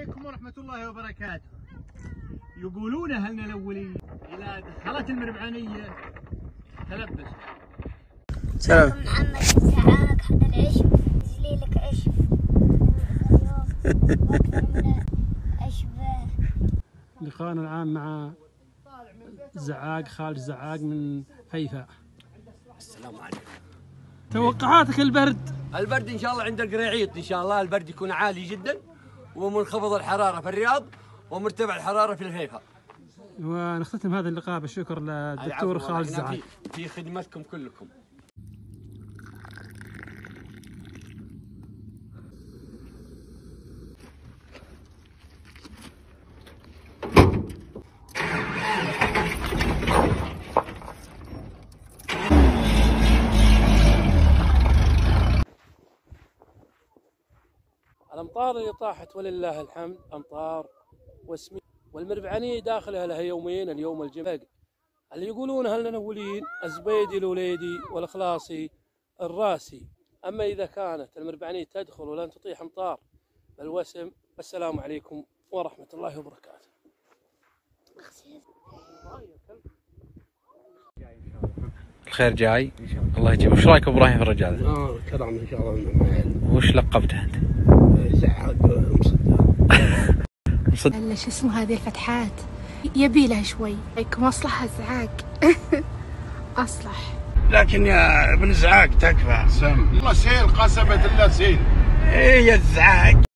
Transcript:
السلام عليكم ورحمة الله وبركاته. يقولون أهلنا الأولين. إذا دخلت المربعانية. تلبس. سلام. محمد سعاك حق العيش. نزلي لك عيش. أشبه لقاءنا العام مع زعاق خالد زعاق من فيفا السلام عليكم. توقعاتك البرد؟ البرد إن شاء الله عند القريعيط إن شاء الله البرد يكون عالي جدا. ومنخفض الحرارة في الرياض ومرتفع الحرارة في الهيفا. ونختتم هذا اللقاء بالشكر للدكتور خالد زعاق في- في خدمتكم كلكم. الأمطار اللي طاحت ولله الحمد امطار وسمي والمربعانية داخلها لها يومين اليوم الجمعة. اللي يقولون هل الاولين الزبيدي الوليدي والاخلاصي الراسي. أما إذا كانت المربعانية تدخل ولن تطيح أمطار الوسم السلام عليكم ورحمة الله وبركاته. الخير جاي. الله يجيب وش رأيك إبراهيم في الرجال؟ آه كرم إن شاء الله وش لقبته أنت؟ هلا شو اسمه هذه الفتحات؟ يبي لها شوي. هيك مصلحة زعاق. أصلح. لكن يا ابن زعاق تكفى. سم. والله سيل قسمت الله سيل. إيه يا زعاق.